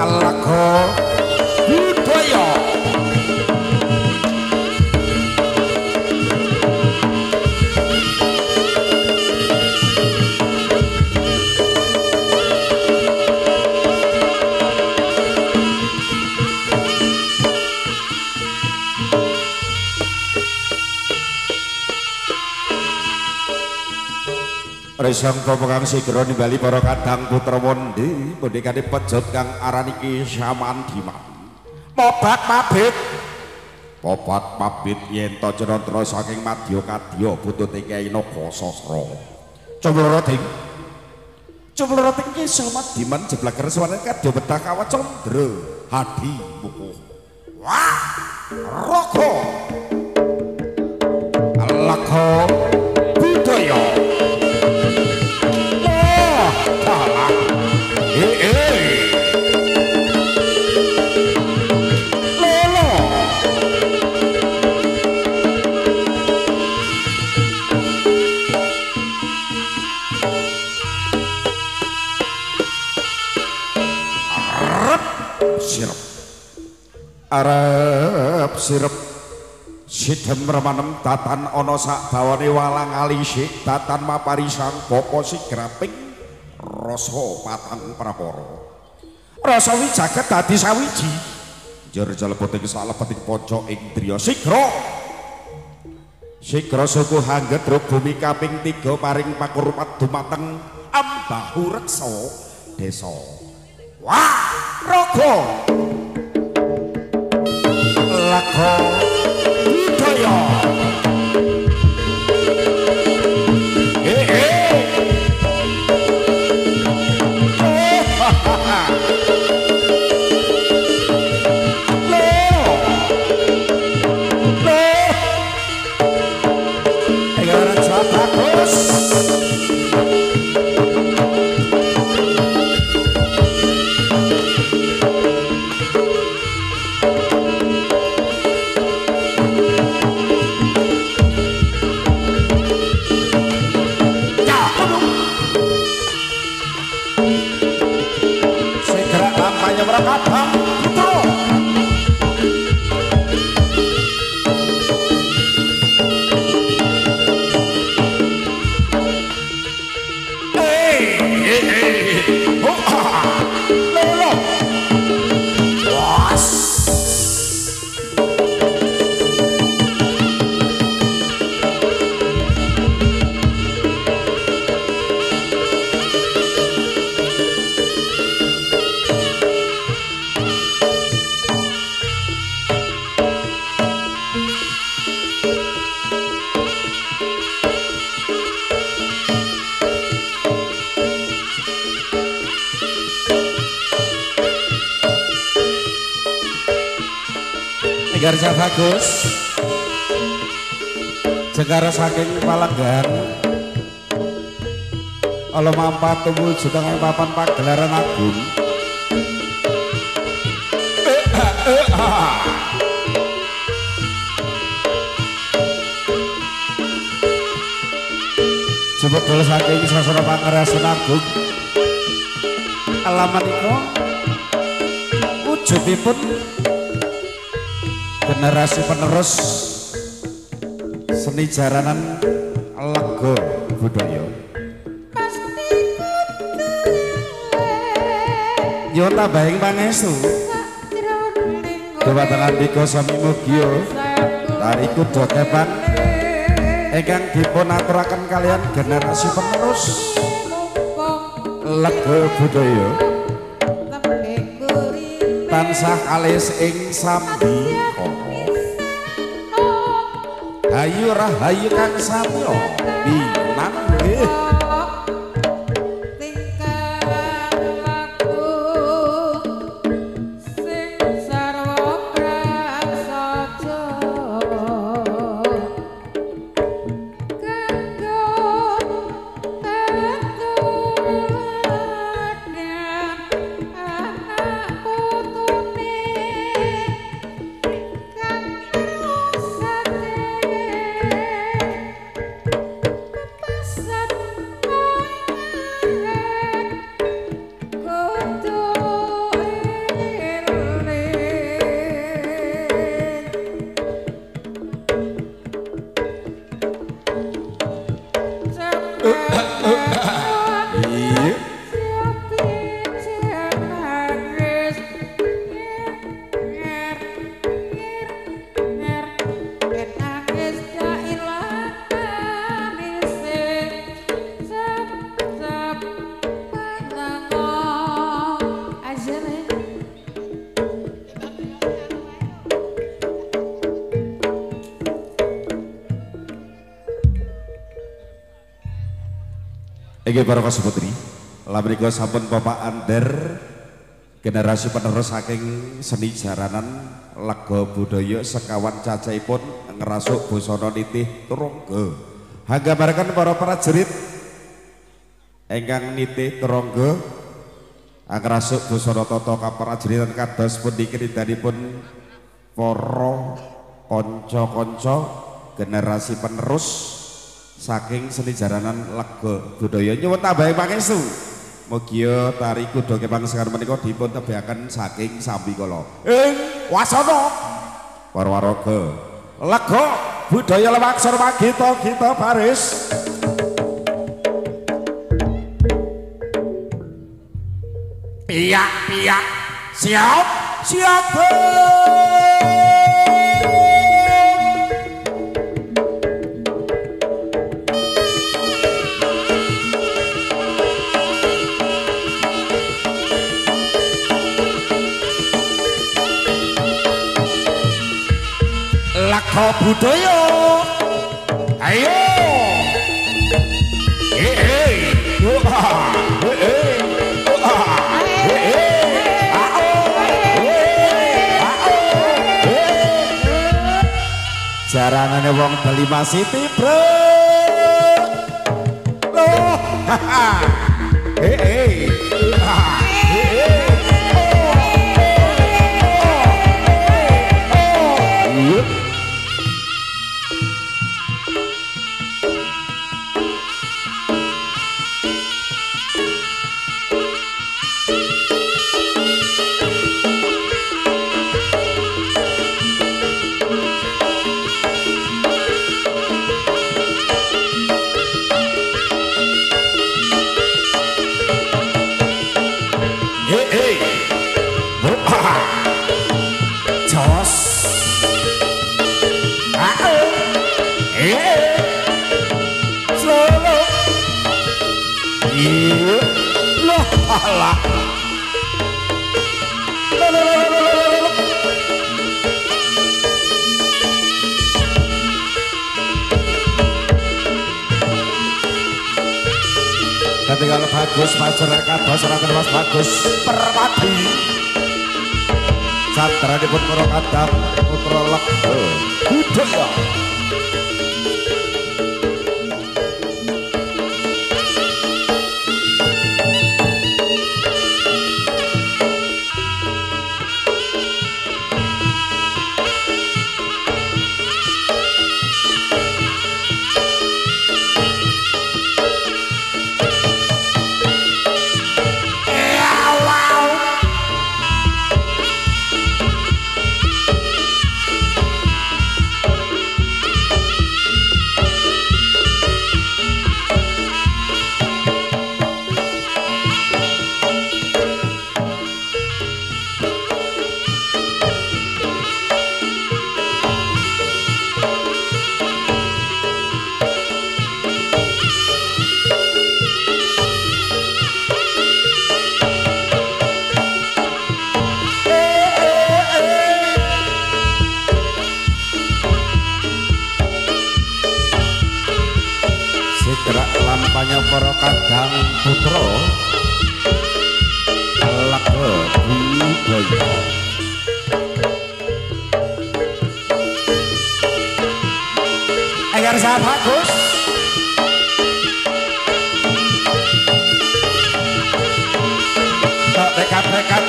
Allah ko sangka mekang di Bali para kadang putra wandi mendekane pejot kang aran iki saman dimati mobat mabit. Mobat mabit yen to Terus saking madya kadya buntute Kyai Coba Roting Coba Roting ki samat diman jeblak kat kadya bedah kawat Condro hadi buku, wah rokok, alakoh. Sirep. Sidhem remanem tatan ana sak bawane walang alisik tatan maparisang bapa sigraping rasa patang prapara. Rasa wijaget dadi sawiji. Njur jalepoting salepeting panca indriya sigra. Sigra suku hangget bumi kaping 3 paring pakurupat dumateng ambahu reksa desa wah raga lakon saking palanggan Allah mampat tumbuh juga dengan papan pagelaran agung. Dulu saking sasana pangarasan agung. Alamat itu Wujudipun generasi penerus seni jaranan lego budaya. Yo tambahin pangestu Dewa Tengah Diko Sami Mugio Tari Kudo Kepan. Engkang dipun aturakan kalian generasi penerus. Lego budaya. Tansah alis ing sambi Hayu rahayu kang samyo Minang nggih Inggih para Putri, lamriko sampun Bapak Ander generasi penerus saking seni jaranan laga budaya sekawan cacaipun ngerasuk busana nitih turungga. Hanggamaraken para prajurit ingkang nitih turungga ngerasuk busana tata kaprajuritan kados pundi krindanipun para kanca-kanca generasi penerus saking seni jaranan lagu budaya nyuwun tambahi pangestu mugi tari kuda kepang sekar menika dipun tebahaken saking sambi kala. Ing wasana para waraga lagu budaya lemaksor magita kita baris. Piyak-piyak siap. Siap lakho budaya ayo Jaranane wong Bali City, Bro. Loh. Ketika loh alah Ketinggal bagus, masyarakat, masyarakat mas bagus. Permadi. Sandra dipun murah kadang Putra lek. Oh. Ya.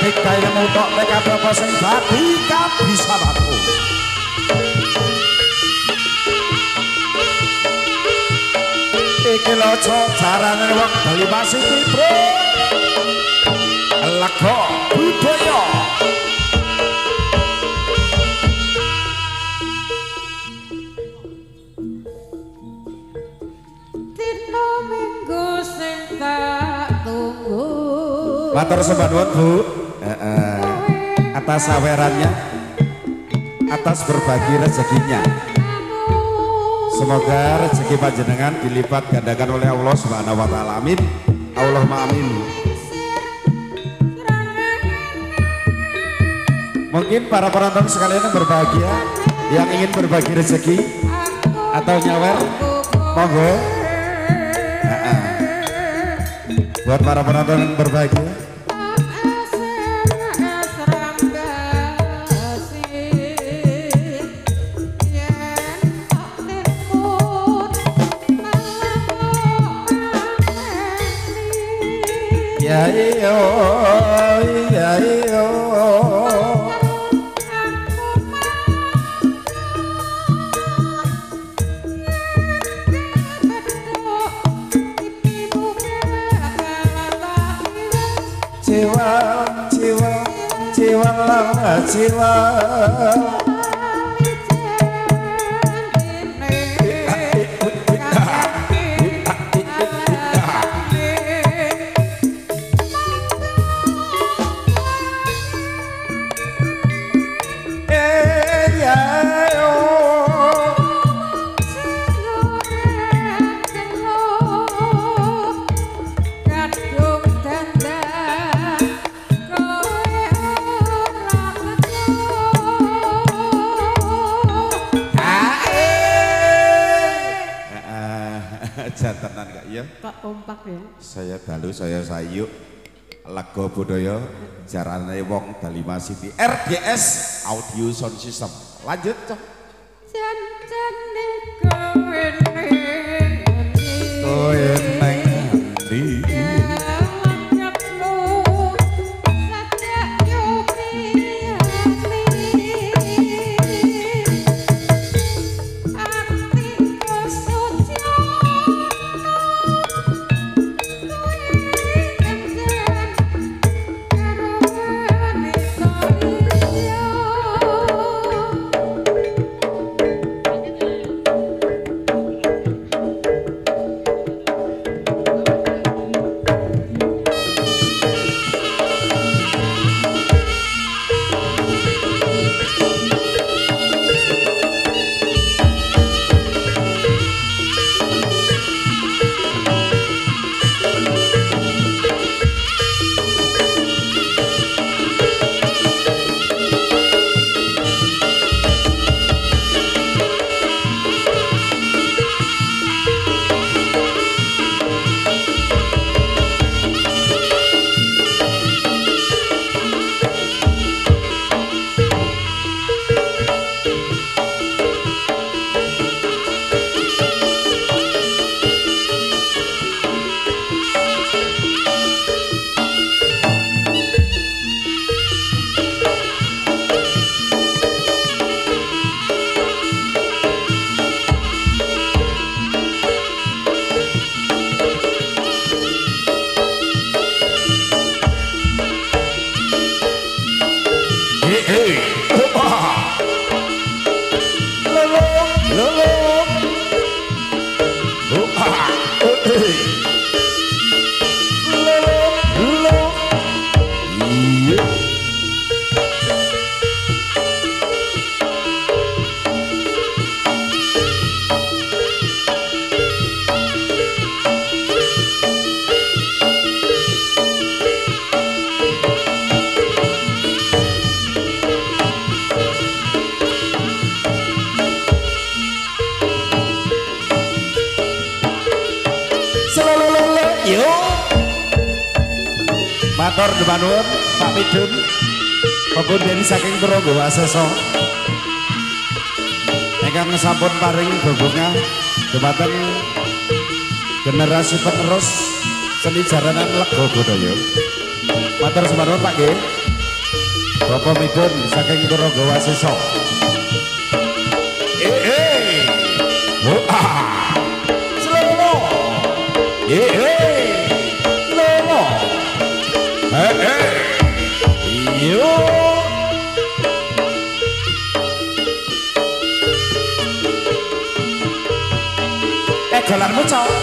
kabeh kalemu tok kabeh sing babi kabisaku iki loco jarane wong Bali pasti bro. Lakho budaya. Matur sembah nuwun, Bu. Atas sawerannya. Atas berbagi rezekinya. Semoga rezeki panjenengan dilipat gandakan oleh Allah Subhanahu wa taala. Amin. Allahumma amin. Mungkin para penonton sekalian yang berbahagia yang ingin berbagi rezeki atau nyawer monggo. Buat para penonton yang berbahagia ya yo ya yo jiwa jiwa jiwa jiwa jantanan kompak ya? Saya dalu saya sayuk lagu budaya jarane wong Dalima City RDS Audio Sound System. Lanjut cok Matur nuwun Pak Midun. Pepun dari saking Purwogo Waseso. Ingkang sampun paring bebunga dumateng generasi penerus seni jaranan Lego Budaya. Matur nuwun Pak nggih. Bapak Midun saking Purwogo Waseso. Eh eh. Oh ah. Selalu. Eh eh. Eh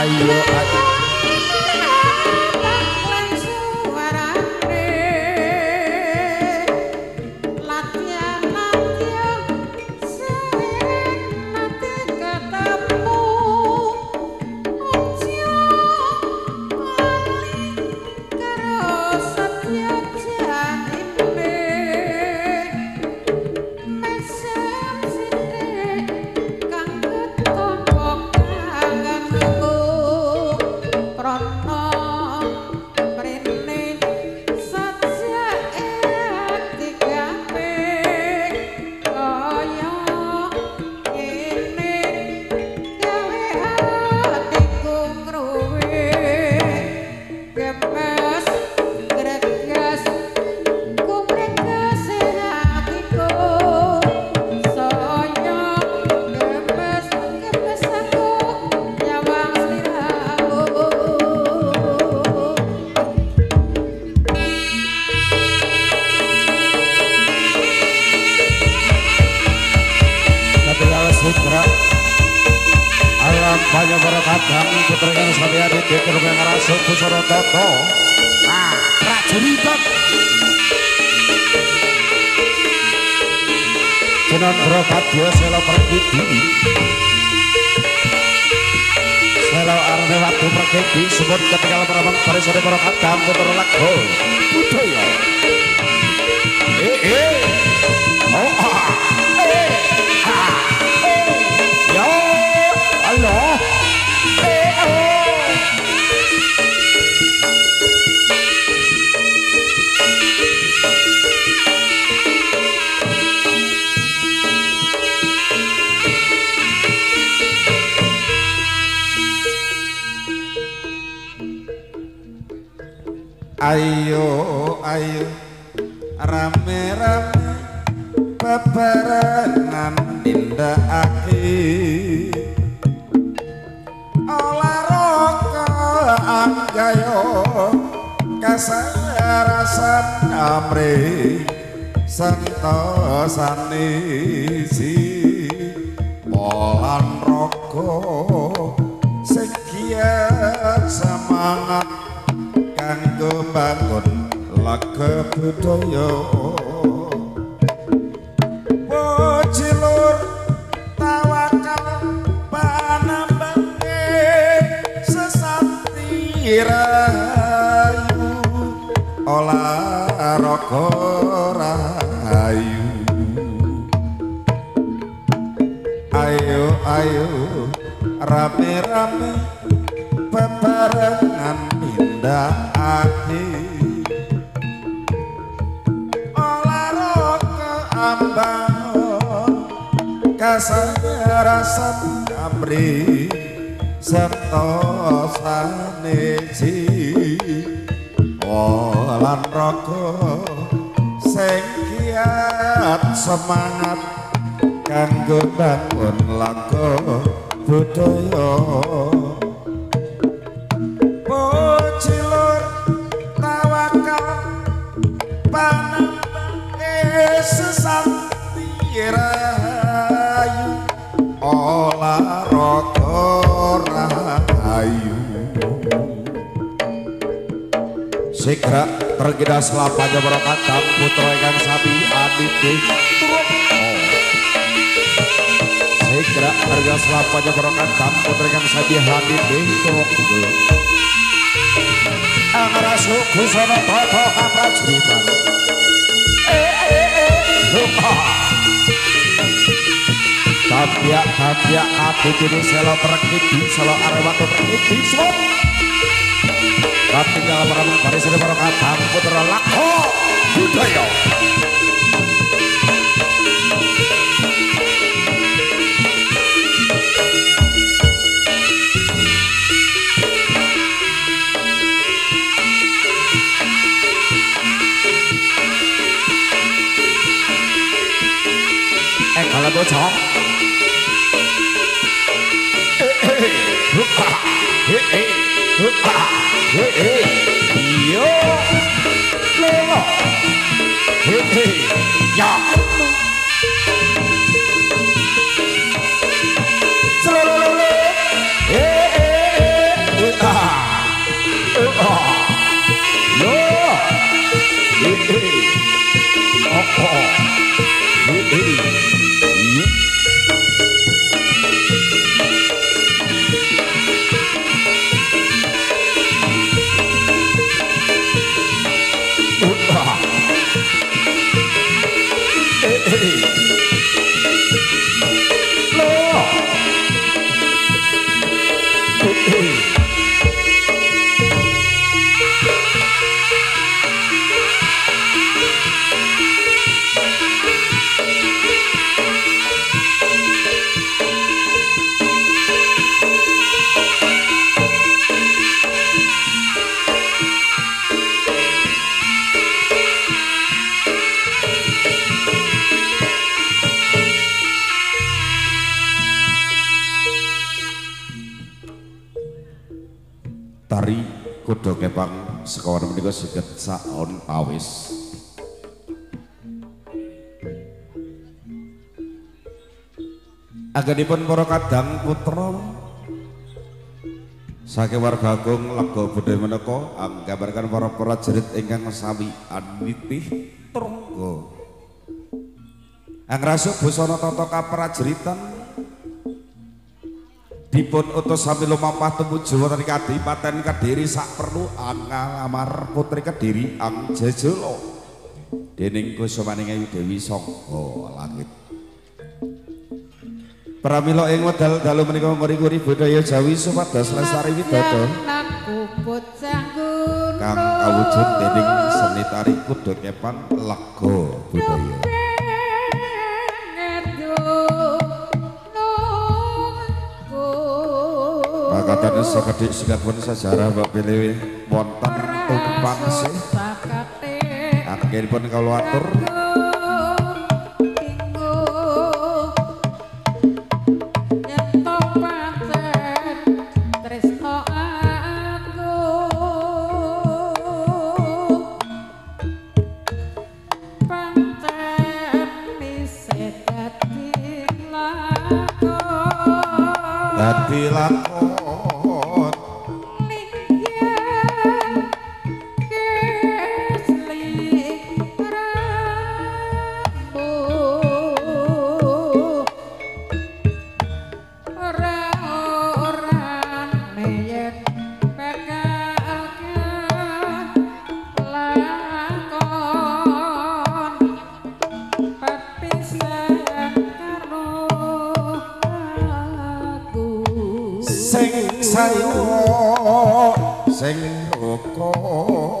Ayo, ayo. Kusoro Toto Ah, prajuritan Jenon berobat dia selo pergidi Selo arne waktu pergidi Sebut ketika lemah Pada sore berobat kami Putra lagu Budaya ayo, rame-rame bebarengan nindakake. Olahraga anggayo kasarasan amre sentosane si polan raga giat semangat kanggo bangun laga budaya tawakal panambange sesati rayu rayu ayo ayo rame-rame bebarengan kasarasan amri serta saneji olan raga sing kiat semangat kanggo bangun laga budaya Segera tergeda selapa berokat tam putra ikan sapi aditi Segera tergeda selapa berokat tam putra ikan sapi aditi Angara suku sana toto kaprajritan Eh eh eh Lupa Tabiak tabiak ati selo perkiti selo arwah perkiti semua. Para mengbaris ini para kadang putra lakho budaya Eh kalau bocok Yo. Lelo Ya saon awis. Anggenipun para kadang putra saking warga agung lega budaya menika anggambarkan para prajurit ingkang sami anwitih trungga. Angrasuk busana tata kaprajuritan dipun utus sami lumampah tumuju wonten kadipaten Kediri sak perlu angalamar putri Kediri ang jejolo. Dening Kusumaning Ayu Dewi Sangga langit. Pramila ing wedal dalu menika nguri-nguri budaya Jawi supados lestari widodo. Kang awujud dening seni tari kuda kepang lega budaya Makatan sekedik sikapun sejarah Mbak Pilih wonten tumpang sih. Akhiripun kalau atur sayo sing rukun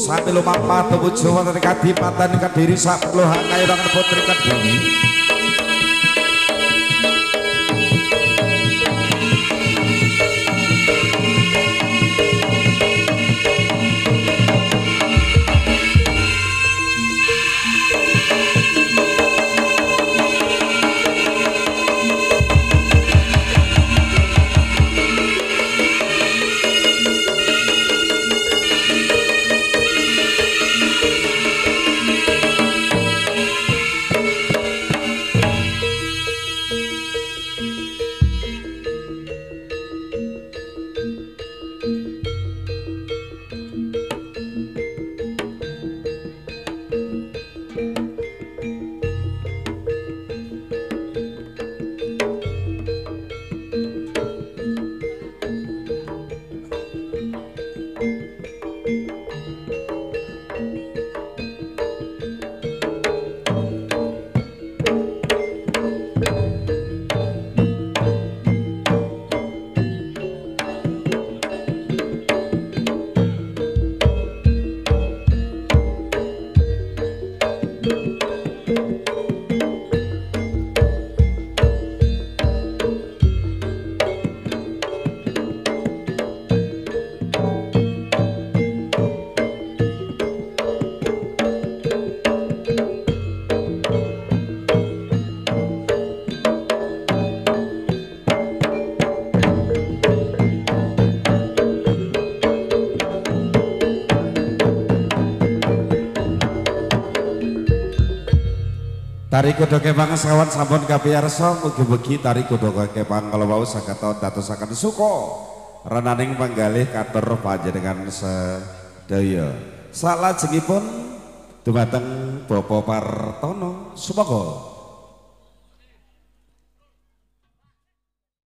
Sami lumampah tumuju wonten kadipatan Kediri sapuluh kayurangan putri Kediri Tari kudo kepang sawan sampun kapiyarsa mugi-mugi tari kudo kepang kalau mau sagata dadosaken suka renaning panggalih katur panjenengan sedaya. Salajengipun dumateng Bapak Partono Sumangga